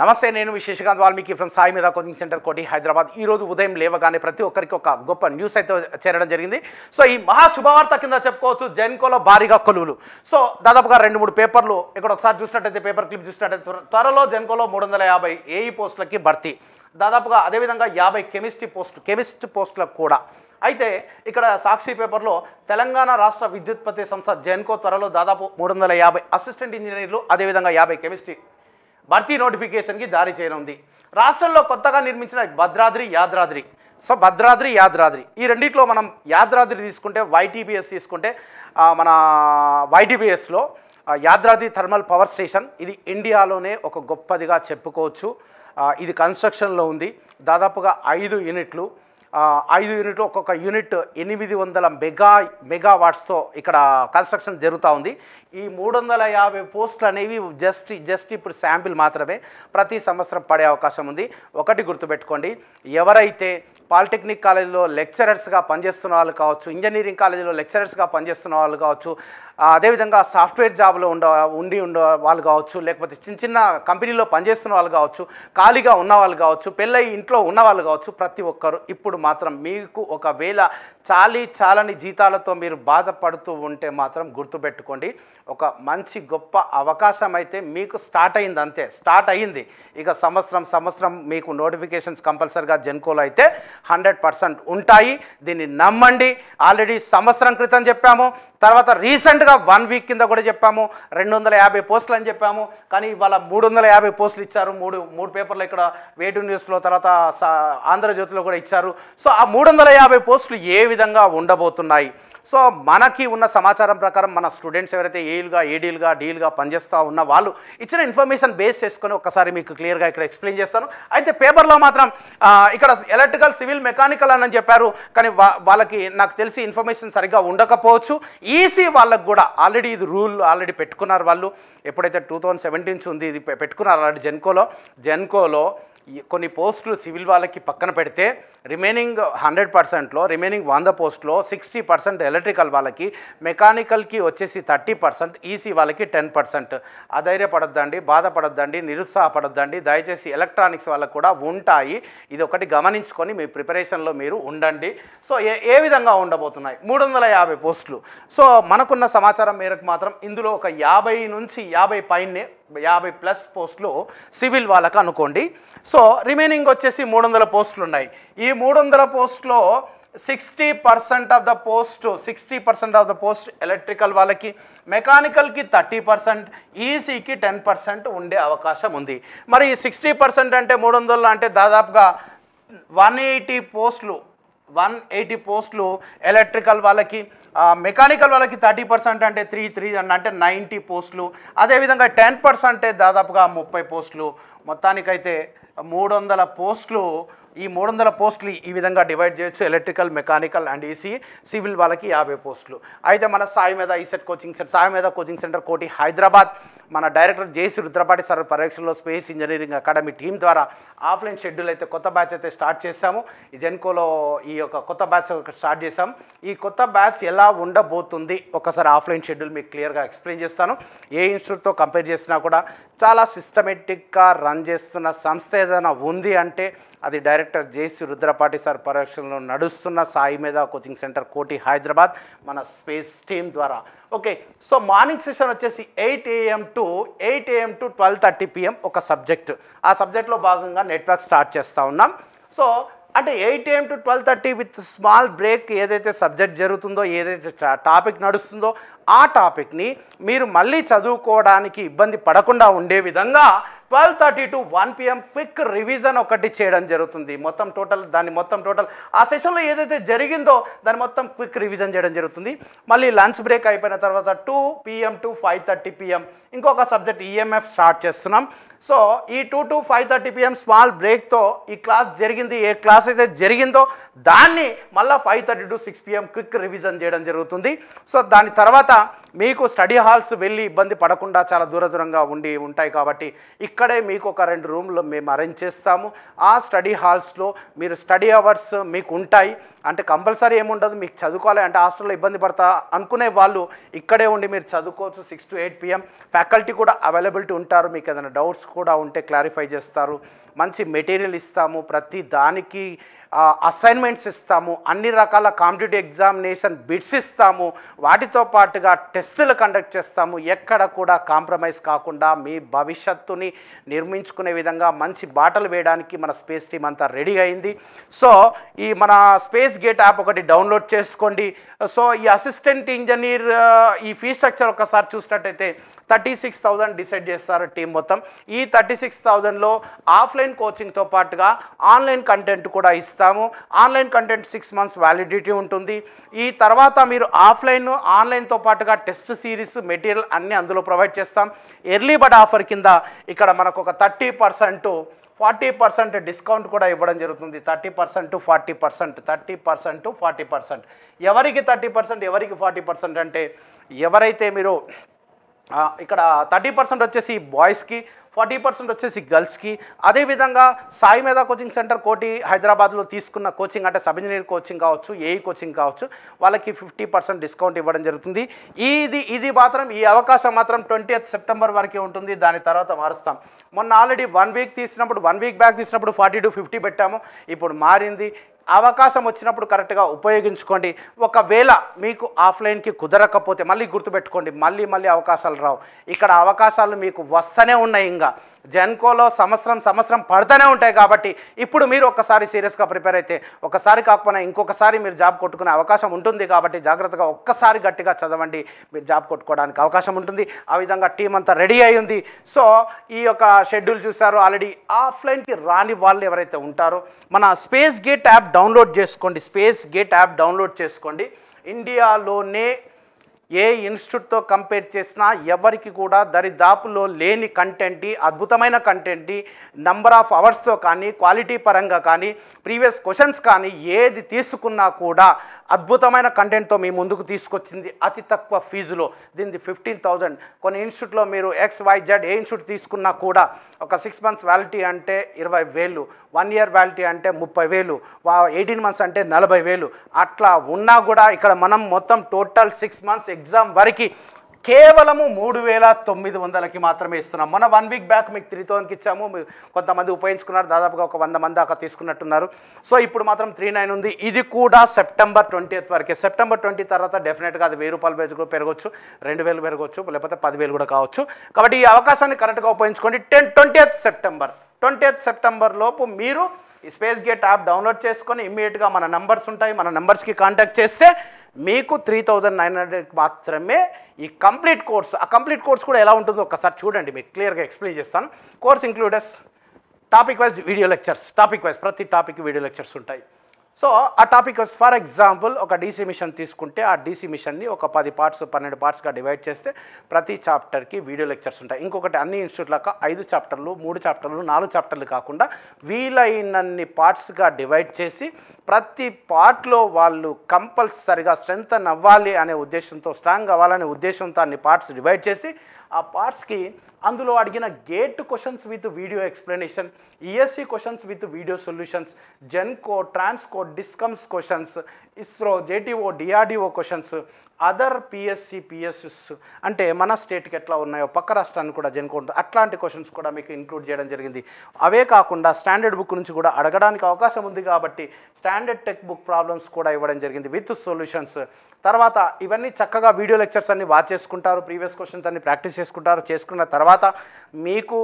నమస్తే నేను విశేషకాంత్ వాల్మీకి ఫ్రమ్ సాయి మీద కోచింగ్ సెంటర్ కోటి హైదరాబాద్. ఈ రోజు ఉదయం లేవగానే ప్రతి ఒక్కరికి ఒక గొప్ప న్యూస్ అయితే చేరడం జరిగింది. సో ఈ మహా శుభవార్త కింద చెప్పుకోవచ్చు జెన్కోలో భారీగా కొలువులు. సో దాదాపుగా రెండు మూడు పేపర్లు ఇక్కడ ఒకసారి చూసినట్టయితే పేపర్ క్లిప్ చూసినట్టయితే త్వరలో జెన్కోలో మూడు వందల యాభై ఏఈ పోస్టులకి భర్తీ. దాదాపుగా అదేవిధంగా యాభై కెమిస్ట్రీ పోస్ట్ కెమిస్ట్ పోస్టులకు కూడా. అయితే ఇక్కడ సాక్షి పేపర్లో తెలంగాణ రాష్ట్ర విద్యుత్పత్తి సంస్థ జెన్కో త్వరలో దాదాపు మూడు వందల యాభై అసిస్టెంట్ ఇంజనీర్లు అదేవిధంగా యాభై కెమిస్ట్రీ భర్తీ నోటిఫికేషన్కి జారీ చేయనుంది రాష్ట్రంలో కొత్తగా నిర్మించిన భద్రాద్రి యాదాద్రి సో భద్రాద్రి యాదాద్రి ఈ రెండిట్లో మనం యాదాద్రి తీసుకుంటే వైటీబీఎస్ తీసుకుంటే మన వైటీబీఎస్లో యాదాద్రి థర్మల్ పవర్ స్టేషన్. ఇది ఇండియాలోనే ఒక గొప్పదిగా చెప్పుకోవచ్చు. ఇది కన్స్ట్రక్షన్లో ఉంది. దాదాపుగా ఐదు యూనిట్లు ఐదు యూనిట్లు ఒక్కొక్క యూనిట్ ఎనిమిది వందల మెగా మెగావాట్స్తో ఇక్కడ కన్స్ట్రక్షన్ జరుగుతూ ఉంది. ఈ మూడు వందల యాభై పోస్టులు అనేవి జస్ట్ జస్ట్ ఇప్పుడు శాంపిల్ మాత్రమే ప్రతి సంవత్సరం పడే అవకాశం ఉంది. ఒకటి గుర్తుపెట్టుకోండి. ఎవరైతే పాలిటెక్నిక్ కాలేజీలో లెక్చరర్స్గా పనిచేస్తున్న వాళ్ళు కావచ్చు ఇంజనీరింగ్ కాలేజీలో లెక్చరర్స్గా పనిచేస్తున్న వాళ్ళు కావచ్చు అదేవిధంగా సాఫ్ట్వేర్ జాబ్లో ఉండ ఉండి ఉండే వాళ్ళు కావచ్చు లేకపోతే చిన్న చిన్న కంపెనీలో పనిచేస్తున్న వాళ్ళు కావచ్చు ఖాళీగా ఉన్న వాళ్ళు కావచ్చు పెళ్ళై ఇంట్లో ఉన్న వాళ్ళు కావచ్చు ప్రతి ఒక్కరు ఇప్పుడు మాత్రం మీకు ఒకవేళ చాలి చాలని జీతాలతో మీరు బాధపడుతూ ఉంటే మాత్రం గుర్తుపెట్టుకోండి. ఒక మంచి గొప్ప అవకాశం అయితే మీకు స్టార్ట్ అయింది అంతే స్టార్ట్ అయ్యింది. ఇక సంవత్సరం సంవత్సరం మీకు నోటిఫికేషన్స్ కంపల్సరిగా జెన్కోలో అయితే హండ్రెడ్ పర్సెంట్ ఉంటాయి. దీన్ని నమ్మండి. ఆల్రెడీ సంవత్సరం క్రితం చెప్పాము. తర్వాత రీసెంట్గా వన్ వీక్ కింద కూడా చెప్పాము రెండు వందల యాభై పోస్టులు అని చెప్పాము. కానీ ఇవాళ మూడు వందల యాభై పోస్టులు ఇచ్చారు. మూడు మూడు పేపర్లు ఇక్కడ వేటు న్యూస్లో తర్వాత స- ఆంధ్రజ్యోతిలో కూడా ఇచ్చారు. సో ఆ మూడు వందల యాభై పోస్టులు ఏ విధంగా ఉండబోతున్నాయి? సో మనకి ఉన్న సమాచారం ప్రకారం మన స్టూడెంట్స్ ఎవరైతే ఏలుగా ఏడీలుగా డీలుగా పనిచేస్తూ ఉన్న వాళ్ళు ఇచ్చిన ఇన్ఫర్మేషన్ బేస్ చేసుకొని ఒక్కసారి మీకు క్లియర్గా ఇక్కడ ఎక్స్ప్లెయిన్ చేస్తాను. అయితే పేపర్లో మాత్రం ఇక్కడ ఎలక్ట్రికల్ సివిల్ మెకానికల్ అని చెప్పారు. కానీ వా- వాళ్ళకి నాకు తెలిసి ఇన్ఫర్మేషన్ సరిగ్గా ఉండకపోవచ్చు. ఈసీ వాళ్ళకు కూడా ఆల్రెడీ ఇది రూల్ ఆల్రెడీ పెట్టుకున్నారు వాళ్ళు. ఎప్పుడైతే టూ థౌజండ్ సెవెంటీన్స్ ఉంది ఇది పె- పెట్టుకున్నారు ఆల్రెడీ జెన్కోలో జెన్కోలో కొన్ని పోస్టులు సివిల్ వాళ్ళకి పక్కన పెడితే రిమైనింగ్ హండ్రెడ్ పర్సెంట్లో రిమైనింగ్ వంద పోస్టులో సిక్స్టీ పర్సెంట్ ఎలక్ట్రికల్ వాళ్ళకి మెకానికల్కి వచ్చేసి థర్టీ పర్సెంట్ ఈసీ వాళ్ళకి టెన్ పర్సెంట్. అధైర్యపడొద్దండి బాధపడొద్దండి నిరుత్సాహపడొద్దండి. దయచేసి ఎలక్ట్రానిక్స్ వాళ్ళకు కూడా ఉంటాయి. ఇది ఒకటి గమనించుకొని మీ ప్రిపరేషన్లో మీరు ఉండండి. సో ఏ ఏ విధంగా ఉండబోతున్నాయి? మూడు వందల యాభై పోస్టులు. సో మనకున్న సమాచారం మేరకు మాత్రం ఇందులో ఒక యాభై నుంచి యాభై పైనే యాభై ప్లస్ పోస్టులు సివిల్ వాళ్ళకు అనుకోండి. సో రిమైనింగ్ వచ్చేసి మూడు వందల పోస్టులు ఉన్నాయి ఈ మూడు వందల పోస్టులో sixty percent of the post sixty percent of the post electrical వాళ్ళకి మెకానికల్కి థర్టీ పర్సెంట్ ఈసీకి టెన్ పర్సెంట్ ఉండే అవకాశం ఉంది. మరి సిక్స్టీ పర్సెంట్ అంటే మూడు వందలు అంటే దాదాపుగా వన్ ఎయిటీ పోస్టులు వన్ ఎయిటీ పోస్టులు ఎలక్ట్రికల్ వాళ్ళకి మెకానికల్ వాళ్ళకి థర్టీ పర్సెంట్ అంటే త్రీ త్రీ అంటే నైంటీ పోస్టులు. అదేవిధంగా టెన్ పర్సెంటే దాదాపుగా ముప్పై పోస్టులు. మొత్తానికైతే మూడు వందల పోస్టులు ఈ మూడు వందల పోస్టులు ఈ విధంగా డివైడ్ చేయొచ్చు. Electrical mechanical and EC. Civil వాళ్ళకి యాభై పోస్టులు. అయితే మన సాయి మీద ఈసెట్ కోచింగ్ సెంటర్ సాయి మీద కోచింగ్ సెంటర్ కోటి హైదరాబాద్ మన డైరెక్టర్ జేసీ రుద్రపాటి సార్ పరీక్షలో స్పేస్ ఇంజనీరింగ్ అకాడమీ టీం ద్వారా ఆఫ్లైన్ షెడ్యూల్ అయితే కొత్త బ్యాచ్ అయితే స్టార్ట్ చేశాము. ఈ జెన్కోలో ఈ యొక్క కొత్త బ్యాచ్ స్టార్ట్ చేశాం. ఈ కొత్త బ్యాచ్ ఎలా ఉండబోతుంది? ఒకసారి ఆఫ్లైన్ షెడ్యూల్ మీకు క్లియర్గా ఎక్స్ప్లెయిన్ చేస్తాను. ఏ ఇన్స్టిట్యూట్తో కంపేర్ చేసినా కూడా చాలా సిస్టమేటిక్గా రన్ చేస్తున్న సంస్థ ఏదైనా ఉంది అంటే అది డైరెక్టర్ జేసీ రుద్రపాటి సార్ పరీక్షలో నడుస్తున్న సాయి మీద కోచింగ్ సెంటర్ కోటి హైదరాబాద్ మన స్పేస్ టీమ్ ద్వారా. ఓకే సో మార్నింగ్ సెషన్ వచ్చేసి eight AM to eight AM to twelve thirty PM ఒక సబ్జెక్ట్. ఆ సబ్జెక్ట్లో భాగంగా నెట్వర్క్ స్టార్ట్ చేస్తూ ఉన్నాం. సో అంటే eight AM to twelve thirty with small break ఏదైతే సబ్జెక్ట్ జరుగుతుందో ఏదైతే టాపిక్ నడుస్తుందో ఆ టాపిక్ని మీరు మళ్ళీ చదువుకోవడానికి ఇబ్బంది పడకుండా ఉండే విధంగా twelve thirty to one PM quick revision ఒకటి చేయడం జరుగుతుంది. మొత్తం టోటల్ దాన్ని మొత్తం టోటల్ ఆ సెషన్లో ఏదైతే జరిగిందో దాన్ని మొత్తం క్విక్ రివిజన్ చేయడం జరుగుతుంది. మళ్ళీ లంచ్ బ్రేక్ అయిపోయిన తర్వాత two PM to five thirty PM ఇంకొక సబ్జెక్ట్ ఈఎంఎఫ్ స్టార్ట్ చేస్తున్నాం. సో ఈ two to five thirty PM small బ్రేక్తో ఈ క్లాస్ జరిగింది ఏ క్లాస్ అయితే జరిగిందో దాన్ని మళ్ళీ five thirty to six PM quick revision చేయడం జరుగుతుంది. సో దాని తర్వాత మీకు స్టడీ హాల్స్ వెళ్ళి ఇబ్బంది పడకుండా చాలా దూర దూరంగా ఉండి ఉంటాయి కాబట్టి ఇక్కడే మీకు ఒక రెండు రూమ్లు మేము అరేంజ్ చేస్తాము. ఆ స్టడీ హాల్స్లో మీరు స్టడీ అవర్స్ మీకు ఉంటాయి. అంటే కంపల్సరీ ఏముండదు మీకు చదువుకోవాలి అంటే హాస్టల్లో ఇబ్బంది పడతా అనుకునే వాళ్ళు ఇక్కడే ఉండి మీరు చదువుకోవచ్చు six to eight PM faculty కూడా అవైలబిలిటీ ఉంటారు. మీకు ఏదైనా డౌట్స్ కూడా ఉంటే క్లారిఫై చేస్తారు. మంచి మెటీరియల్ ఇస్తాము. ప్రతి దానికి అసైన్మెంట్స్ ఇస్తాము అన్ని రకాల కాంపిటేటివ్ ఎగ్జామినేషన్ బిట్స్ ఇస్తాము వాటితో పాటుగా టెస్టులు కండక్ట్ చేస్తాము. ఎక్కడ కూడా కాంప్రమైజ్ కాకుండా మీ భవిష్యత్తుని నిర్మించుకునే విధంగా మంచి బాటలు వేయడానికి మన స్పేస్ టీం అంతా రెడీ అయింది. సో ఈ మన స్పేస్ గేట్ యాప్ ఒకటి డౌన్లోడ్ చేసుకోండి. సో ఈ అసిస్టెంట్ ఇంజనీర్ ఈ ఫీ స్ట్రక్చర్ ఒకసారి చూసినట్టయితే థర్టీ సిక్స్ థౌజండ్ డిసైడ్ చేస్తారు టీం మొత్తం. ఈ థర్టీ సిక్స్ థౌజండ్లో ఆఫ్లైన్ కోచింగ్తో పాటుగా ఆన్లైన్ కంటెంట్ కూడా ఇస్తారు. ఇస్తాము online content six months validity ఉంటుంది. ఈ తర్వాత మీరు ఆఫ్లైన్ ఆన్లైన్తో పాటుగా టెస్ట్ సిరీస్ మెటీరియల్ అన్నీ అందులో ప్రొవైడ్ చేస్తాం. ఎర్లీ బడ్ ఆఫర్ కింద ఇక్కడ మనకు ఒక thirty percent forty percent discount కూడా ఇవ్వడం జరుగుతుంది. Thirty percent forty percent thirty percent forty percent. ఎవరికి థర్టీ పర్సెంట్ ఎవరికి ఫార్టీ పర్సెంట్ అంటే ఎవరైతే మీరు ఇక్కడ థర్టీ పర్సెంట్ వచ్చేసి బాయ్స్కి ఫార్టీ పర్సెంట్ వచ్చేసి గర్ల్స్కి. అదేవిధంగా సాయి మేధా కోచింగ్ సెంటర్ కోటి హైదరాబాద్లో తీసుకున్న కోచింగ్ అంటే సబ్ ఇంజనీర్ కోచింగ్ కావచ్చు ఏఈ కోచింగ్ కావచ్చు వాళ్ళకి ఫిఫ్టీ పర్సెంట్ డిస్కౌంట్ ఇవ్వడం జరుగుతుంది. ఇది ఇది మాత్రం ఈ అవకాశం మాత్రం ట్వంటీ సెప్టెంబర్ వరకే ఉంటుంది. దాని తర్వాత మారుస్తాం. మొన్న ఆల్రెడీ వన్ వీక్ తీసినప్పుడు వన్ వీక్ బ్యాక్ తీసినప్పుడు ఫార్టీ టు ఫిఫ్టీ పెట్టాము. ఇప్పుడు మారింది. అవకాశం వచ్చినప్పుడు కరెక్ట్గా ఉపయోగించుకోండి. ఒకవేళ మీకు ఆఫ్లైన్కి కుదరకపోతే మళ్ళీ గుర్తుపెట్టుకోండి. మళ్ళీ మళ్ళీ అవకాశాలు రావు. ఇక్కడ అవకాశాలు మీకు వస్తూనే ఉన్నాయి ఇంకా. జెన్కోలో సంవత్సరం సంవత్సరం పడుతూనే ఉంటాయి కాబట్టి ఇప్పుడు మీరు ఒక్కసారి సీరియస్గా ప్రిపేర్ అయితే ఒకసారి కాకపోయినా ఇంకొకసారి మీరు జాబ్ కొట్టుకునే అవకాశం ఉంటుంది కాబట్టి జాగ్రత్తగా ఒక్కసారి గట్టిగా చదవండి మీరు జాబ్ కొట్టుకోవడానికి అవకాశం ఉంటుంది. ఆ విధంగా టీం అంతా రెడీ అయి ఉంది. సో ఈ యొక్క షెడ్యూల్ చూసారు ఆల్రెడీ. ఆఫ్లైన్కి రాని వాళ్ళు ఎవరైతే ఉంటారో మన స్పేస్ గేట్ యాప్ డౌన్లోడ్ చేసుకోండి. స్పేస్ గేట్ యాప్ డౌన్లోడ్ చేసుకోండి. ఇండియాలోనే ఏ ఇన్స్టిట్యూట్తో కంపేర్ చేసినా ఎవరికి కూడా దరిదాపులో లేని కంటెంట్ అద్భుతమైన కంటెంట్ నంబర్ ఆఫ్ అవర్స్తో కానీ క్వాలిటీ పరంగా కానీ ప్రీవియస్ క్వశ్చన్స్ కానీ ఏది తీసుకున్నా కూడా అద్భుతమైన కంటెంట్తో మీ ముందుకు తీసుకొచ్చింది అతి తక్కువ ఫీజులో. దీనిది ఫిఫ్టీన్ థౌజండ్ కొన్ని ఇన్స్టిట్యూట్లో మీరు ఎక్స్ వై జెడ్ ఏ ఇన్స్టిట్యూట్ తీసుకున్నా కూడా ఒక సిక్స్ మంత్స్ వ్యాలిటీ అంటే ఇరవై వేలు వన్ ఇయర్ వ్యాలిటీ అంటే ముప్పై వేలు ఎయిటీన్ మంత్స్ అంటే నలభై వేలు. అట్లా ఉన్నా కూడా ఇక్కడ మనం మొత్తం టోటల్ సిక్స్ మంత్స్ ఎగ్జామ్ వరకు కేవలము మూడు వేల తొమ్మిది వందలకి మాత్రమే ఇస్తున్నాం. మొన్న వన్ వీక్ బ్యాక్ మీకు త్రీ థౌసండ్కి ఇచ్చాము. మీ- కొంతమంది ఉపయోగించుకున్నారు. దాదాపుగా ఒక వంద మంది దాకా తీసుకున్నట్టున్నారు. సో ఇప్పుడు మాత్రం త్రీ నైన్ ఉంది. ఇది కూడా సెప్టెంబర్ ట్వంటీ వరకే. సెప్టెంబర్ ట్వంటీ తర్వాత డెఫినెట్గా అది వెయ్యి రూపాయల బేజ్ కూడా పెరగవచ్చు రెండు వేలు పెరగవచ్చు లేకపోతే పదివేలు కూడా కావచ్చు. కాబట్టి ఈ అవకాశాన్ని కరెక్ట్గా ఉపయోగించుకోండి. Ten twenty September twenty September లోపు మీరు ఈ స్పేస్ గేట్ యాప్ డౌన్లోడ్ చేసుకొని ఇమ్మీడియట్గా మన నంబర్స్ ఉంటాయి. మన నంబర్స్కి కాంటాక్ట్ చేస్తే మీకు త్రీ థౌజండ్ నైన్ హండ్రెడ్ మాత్రమే ఈ కంప్లీట్ కోర్స్ ఆ కంప్లీట్ కోర్స్ కూడా ఎలా ఉంటుందో ఒకసారి చూడండి మీకు క్లియర్గా ఎక్స్ప్లెయిన్ చేస్తాను. Course includes topic wise video lectures topic wise ప్రతి టాపిక్ వీడియో లెక్చర్స్ ఉంటాయి. సో ఆ టాపిక్ ఫర్ ఎగ్జాంపుల్ ఒక డీసీ మిషన్ తీసుకుంటే ఆ డీసీ మిషన్ని ఒక పది పార్ట్స్ పన్నెండు పార్ట్స్గా డివైడ్ చేస్తే ప్రతి చాప్టర్కి వీడియో లెక్చర్స్ ఉంటాయి. ఇంకొకటి అన్ని ఇన్స్టిట్యూట్లకు ఐదు చాప్టర్లు మూడు చాప్టర్లు నాలుగు చాప్టర్లు కాకుండా వీలైనన్ని పార్ట్స్గా డివైడ్ చేసి ప్రతి పార్ట్లో వాళ్ళు కంపల్సరిగా స్ట్రెంగ్త్ అవ్వాలి అనే ఉద్దేశంతో స్ట్రాంగ్ అవ్వాలనే ఉద్దేశంతో అన్ని పార్ట్స్ డివైడ్ చేసి ఆ పార్ట్స్కి అందులో అడిగిన GATE questions with video explanation ESC questions with video solutions Genco Transco Discoms questions ISRO JTO DRDO questions other PSC PSS అంటే మన స్టేట్కి ఎట్లా ఉన్నాయో పక్క రాష్ట్రాన్ని కూడా జెన్కో ఉంటుంది. అట్లాంటి క్వశ్చన్స్ కూడా మీకు ఇంక్లూడ్ చేయడం జరిగింది. అవే కాకుండా స్టాండర్డ్ బుక్ నుంచి కూడా అడగడానికి అవకాశం ఉంది కాబట్టి స్టాండర్డ్ టెక్ బుక్ ప్రాబ్లమ్స్ కూడా ఇవ్వడం జరిగింది విత్ సొల్యూషన్స్ తర్వాత ఇవన్నీ చక్కగా వీడియో లెక్చర్స్ అన్ని వాచ్ చేసుకుంటారు ప్రీవియస్ క్వశ్చన్స్ అన్ని ప్రాక్టీస్ చేసుకుంటారు. చేసుకున్న తర్వాత మీకు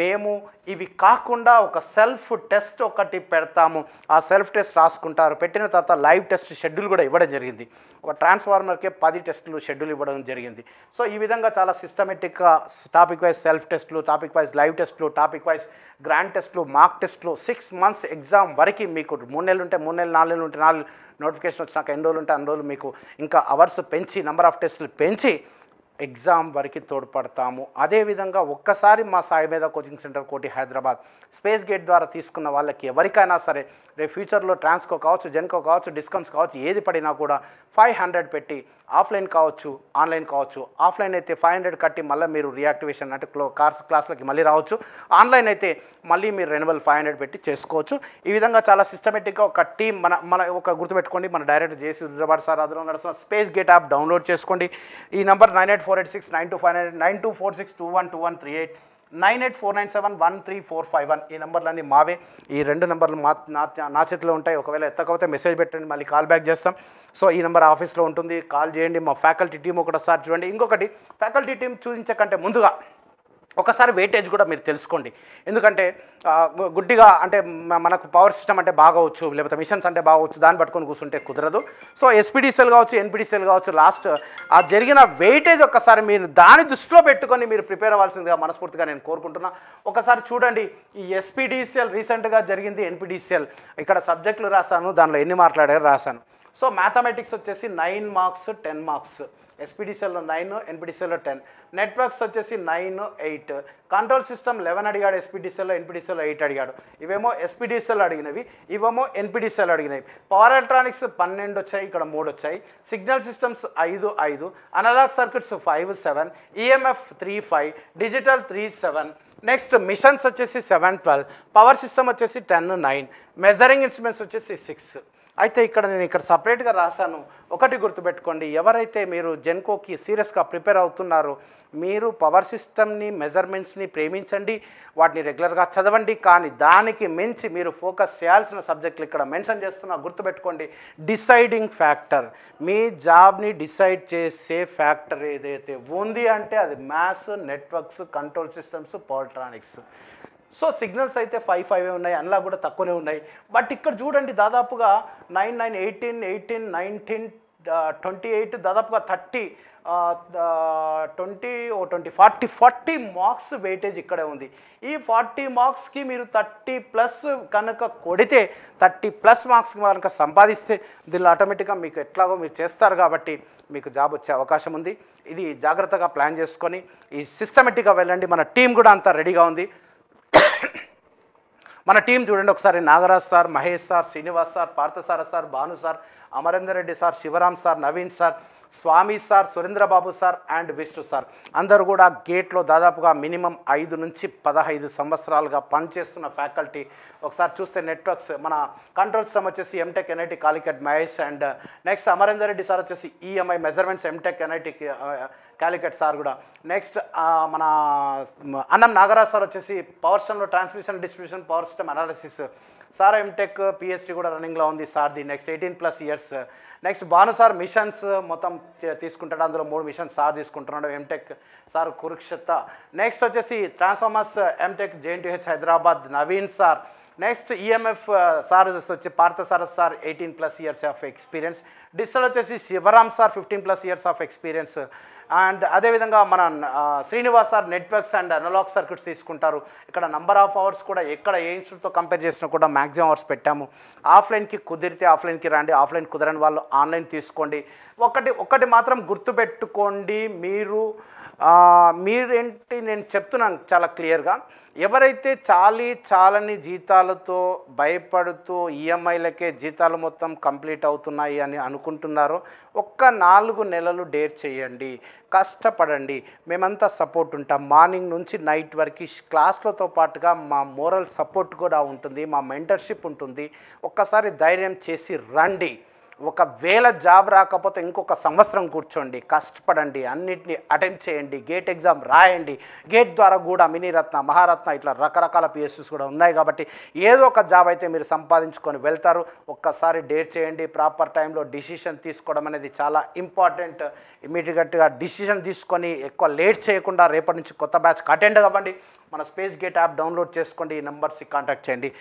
మేము ఇవి కాకుండా ఒక సెల్ఫ్ టెస్ట్ ఒకటి పెడతాము. ఆ సెల్ఫ్ టెస్ట్ రాసుకుంటారు. పెట్టిన తర్వాత లైవ్ టెస్ట్ షెడ్యూల్ కూడా ఇవ్వడం జరిగింది. ఒక ట్రాన్స్ఫార్మర్కే పది టెస్టులు షెడ్యూల్ ఇవ్వడం జరిగింది. సో ఈ విధంగా చాలా సిస్టమేటిక్గా టాపిక్ వైజ్ సెల్ఫ్ టెస్ట్లు టాపిక్ వైజ్ లైవ్ టెస్ట్లు టాపిక్ వైజ్ గ్రాండ్ టెస్ట్లు మార్క్ టెస్ట్లు సిక్స్ మంత్స్ ఎగ్జామ్ వరకు మీకు మూడు నెలలు ఉంటే మూడు నెలలు నాలుగు నెలలు ఉంటే నాలుగు నోటిఫికేషన్ వచ్చినాక ఎన్ని రోజులు ఉంటే అన్ని రోజులు మీకు ఇంకా అవర్స్ పెంచి నెంబర్ ఆఫ్ టెస్టులు పెంచి ఎగ్జామ్ వరకు తోడ్పడతాము. అదేవిధంగా ఒక్కసారి మా సాయి మీద coaching centre Koti Hyderabad space gate ద్వారా తీసుకున్న వాళ్ళకి ఎవరికైనా సరే రేపు ఫ్యూచర్లో ట్రాన్స్కో కావచ్చు జెన్కో కావచ్చు డిస్కమ్స్ కావచ్చు ఏది పడినా కూడా ఫైవ్ హండ్రెడ్ పెట్టి ఆఫ్లైన్ కావచ్చు ఆన్లైన్ కావచ్చు. ఆఫ్లైన్ అయితే ఫైవ్ హండ్రెడ్ కట్టి మళ్ళీ మీరు రియాక్టివేషన్ అంటే క్లో కార్స్ క్లాస్లకి మళ్ళీ రావచ్చు. ఆన్లైన్ అయితే మళ్ళీ మీరు రెన్యువల్ ఫైవ్ హండ్రెడ్ పెట్టి చేసుకోవచ్చు. ఈ విధంగా చాలా సిస్టమేటిక్గా ఒక టీం మన మన ఒక గుర్తుపెట్టుకోండి. మన డైరెక్ట్ జేసీ హైదరాబాద్ సార్ అందులో నడుస్తున్న స్పేస్ గేట్ యాప్ డౌన్లోడ్ చేసుకోండి. ఈ number nine eight four eight six nine two five nine nine two four six two one two one three eight nine eight four nine seven one three four five one ఈ నెంబర్లన్నీ మావే. ఈ రెండు నెంబర్లు మా నా నా చేతిలో ఉంటాయి. ఒకవేళ ఎత్తకపోతే మెసేజ్ పెట్టండి మళ్ళీ కాల్ బ్యాక్ చేస్తాం. సో ఈ నెంబర్ ఆఫీస్లో ఉంటుంది. కాల్ చేయండి. మా ఫ్యాకల్టీ టీం ఒకటి సార్ చూడండి. ఇంకొకటి ఫ్యాకల్టీ టీం చూపించకంటే ముందుగా ఒకసారి వెయిటేజ్ కూడా మీరు తెలుసుకోండి. ఎందుకంటే గుడ్డిగా అంటే మనకు పవర్ సిస్టమ్ అంటే బాగవచ్చు లేకపోతే మిషన్స్ అంటే బాగవచ్చు దాన్ని పట్టుకొని కూర్చుంటే కుదరదు. సో ఎస్పీడీసీఎల్ కావచ్చు ఎన్పీడీసీఎల్ కావచ్చు లాస్ట్ ఆ జరిగిన వెయిటేజ్ ఒక్కసారి మీరు దాని దృష్టిలో పెట్టుకొని మీరు ప్రిపేర్ అవ్వాల్సిందిగా మనస్ఫూర్తిగా నేను కోరుకుంటున్నా. ఒకసారి చూడండి ఈ ఎస్పీడీసీఎల్ రీసెంట్గా జరిగింది ఎన్పీడీసీఎల్ ఇక్కడ సబ్జెక్టులు రాశాను దానిలో ఎన్ని మాట్లాడారో రాశాను. సో మ్యాథమెటిక్స్ వచ్చేసి నైన్ మార్క్స్ టెన్ మార్క్స్ ఎస్పీడీసీఎల్లో నైన్ ఎన్పీడీసీఎల్లో టెన్ నెట్వర్క్స్ వచ్చేసి nine eight control system eleven అడిగాడు ఎస్పీడీసీఎల్లో ఎన్పీడీసీఎల్లో ఎయిట్ అడిగాడు. ఇవేమో ఎస్పీడీసీఎల్ అడిగినవి ఇవేమో ఎన్పీడీసీఎల్ అడిగినవి. పవర్ ఎలక్ట్రానిక్స్ పన్నెండు వచ్చాయి ఇక్కడ మూడు వచ్చాయి. సిగ్నల్ సిస్టమ్స్ ఐదు ఐదు. Analog circuits five seven EMF three five digital three seven next machines వచ్చేసి సెవెన్ ట్వెల్వ్ పవర్ సిస్టమ్ వచ్చేసి టెన్ నైన్ మెజరింగ్ ఇన్స్ట్రుమెంట్స్ వచ్చేసి సిక్స్ అయితే ఇక్కడ నేను ఇక్కడ సపరేట్గా రాశాను. ఒకటి గుర్తుపెట్టుకోండి. ఎవరైతే మీరు జెన్కోకి సీరియస్గా ప్రిపేర్ అవుతున్నారో మీరు పవర్ సిస్టమ్ని మెజర్మెంట్స్ని ప్రేమించండి. వాటిని రెగ్యులర్గా చదవండి. కానీ దానికి మించి మీరు ఫోకస్ చేయాల్సిన సబ్జెక్టులు ఇక్కడ మెన్షన్ చేస్తున్నా గుర్తుపెట్టుకోండి. డిసైడింగ్ ఫ్యాక్టర్ మీ జాబ్ని డిసైడ్ చేసే ఫ్యాక్టర్ ఏదైతే ఉంది అంటే అది మ్యాథ్స్ నెట్వర్క్స్ కంట్రోల్ సిస్టమ్స్ పోల్ట్రానిక్స్ సో సిగ్నల్స్ అయితే ఫైవ్ ఫైవ్ ఉన్నాయి అందులో కూడా తక్కువనే ఉన్నాయి. బట్ ఇక్కడ చూడండి దాదాపుగా nine nine eighteen eighteen nineteen twenty eight దాదాపుగా thirty twenty oh twenty forty forty marks weightage ఇక్కడే ఉంది. ఈ ఫార్టీ మార్క్స్కి మీరు థర్టీ ప్లస్ కనుక కొడితే థర్టీ ప్లస్ మార్క్స్ కనుక సంపాదిస్తే దీనిలో ఆటోమేటిక్గా మీకు ఎట్లాగో మీరు చేస్తారు కాబట్టి మీకు జాబ్ వచ్చే అవకాశం ఉంది. ఇది జాగ్రత్తగా ప్లాన్ చేసుకొని ఈ సిస్టమేటిక్గా వెళ్ళండి. మన టీం కూడా అంతా రెడీగా ఉంది. మన టీం చూడండి ఒకసారి. Nagaraj sir Mahesh sir Srinivas sir Parthasara sir Bhanu sir Amarender Reddy sir Sivaram sir Naveen sir Swamy sir Surendrababu sir and Vishnu sir. అందరూ కూడా గేట్లో దాదాపుగా మినిమం ఐదు నుంచి పదహైదు సంవత్సరాలుగా పనిచేస్తున్న ఫ్యాకల్టీ. ఒకసారి చూస్తే నెట్వర్క్స్ మన కంట్రోల్ సిస్టమ్ వచ్చేసి MTech NIT Calicut Mahesh and next Amarender Reddy sir వచ్చేసి EMI measurements MTech NIT Calicut sir కూడా. నెక్స్ట్ మన అన్నం నాగరాజ్ సార్ వచ్చేసి power స్టమ్లో transmission distribution power system analysis sir MTech PhD కూడా రన్నింగ్లో ఉంది సార్ది next eighteen plus years. Next Bhanu sir machines మొత్తం తీసుకుంటాడు. అందులో మూడు మిషన్స్ సార్ తీసుకుంటున్నాడు. MTech sir Kurukshetra. నెక్స్ట్ వచ్చేసి transformers MTech JNTH Hyderabad Naveen sir. Next EMF sir వచ్చి Parthasarath sir eighteen plus years of experience. Digital వచ్చేసి Sivaram sir fifteen plus years of experience. And అదేవిధంగా మన Srinivas sir networks and analog circuits తీసుకుంటారు. ఇక్కడ number of hours కూడా ఎక్కడ ఏ ఇన్స్టిట్యూట్తో compare చేసినా కూడా మ్యాక్సిమం అవర్స్ పెట్టాము. ఆఫ్లైన్కి కుదిరితే ఆఫ్లైన్కి రండి. ఆఫ్లైన్ కుదరని వాళ్ళు ఆన్లైన్ తీసుకోండి. ఒకటి ఒకటి మాత్రం గుర్తుపెట్టుకోండి. మీరు మీరేంటి నేను చెప్తున్నాను చాలా క్లియర్గా ఎవరైతే చాలి చాలని జీతాలతో భయపడుతూ ఈఎంఐలకే జీతాలు మొత్తం కంప్లీట్ అవుతున్నాయి అని అనుకుంటున్నారో ఒక్క నాలుగు నెలలు డేర్ చేయండి. కష్టపడండి. మేమంతా సపోర్ట్ ఉంటాం. మార్నింగ్ నుంచి నైట్ వరకు క్లాస్లతో పాటుగా మా మోరల్ సపోర్ట్ కూడా ఉంటుంది. మా మెంటర్షిప్ ఉంటుంది. ఒక్కసారి ధైర్యం చేసి రండి. ఒకవేళ జాబ్ రాకపోతే ఇంకొక సంవత్సరం కూర్చోండి కష్టపడండి అన్నిటిని అటెంప్ట్ చేయండి గేట్ ఎగ్జామ్ రాయండి గేట్ ద్వారా కూడా మినీరత్న మహారత్న ఇట్లా రకరకాల పిఎస్సీస్ కూడా ఉన్నాయి కాబట్టి ఏదో ఒక జాబ్ అయితే మీరు సంపాదించుకొని వెళ్తారు. ఒక్కసారి డేట్ చేయండి ప్రాపర్ టైంలో డిసిషన్ తీసుకోవడం అనేది చాలా ఇంపార్టెంట్. ఇమీడియట్గా డిసిషన్ తీసుకొని ఎక్కువ లేట్ చేయకుండా రేపటి నుంచి కొత్త బ్యాచ్కి అటెండ్ అవ్వండి. మన స్పేస్ గేట్ యాప్ డౌన్లోడ్ చేసుకోండి ఈ నెంబర్స్కి కాంటాక్ట్ చేయండి.